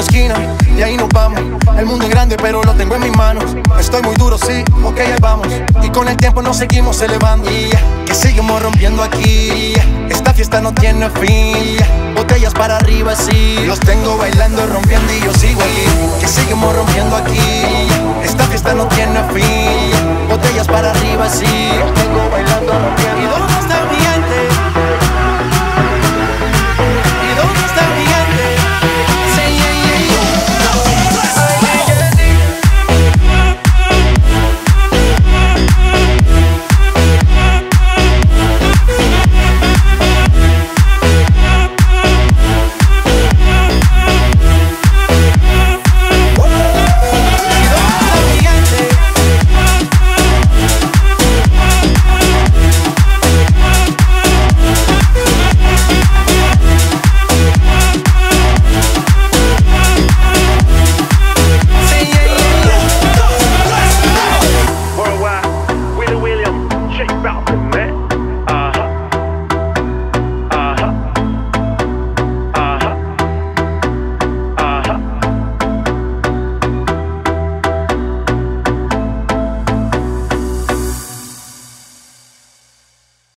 esquina y ahí nos vamos. El mundo es grande, pero lo tengo en mis manos. Estoy muy duro, sí, ok, ahí vamos. Y con el tiempo nos seguimos elevando. Y que seguimos rompiendo aquí. Esta fiesta no tiene fin. Botellas para arriba, sí. Los tengo bailando, rompiendo y yo sigo aquí. Que seguimos rompiendo aquí. Esta fiesta no tiene fin. Botellas para arriba, sí.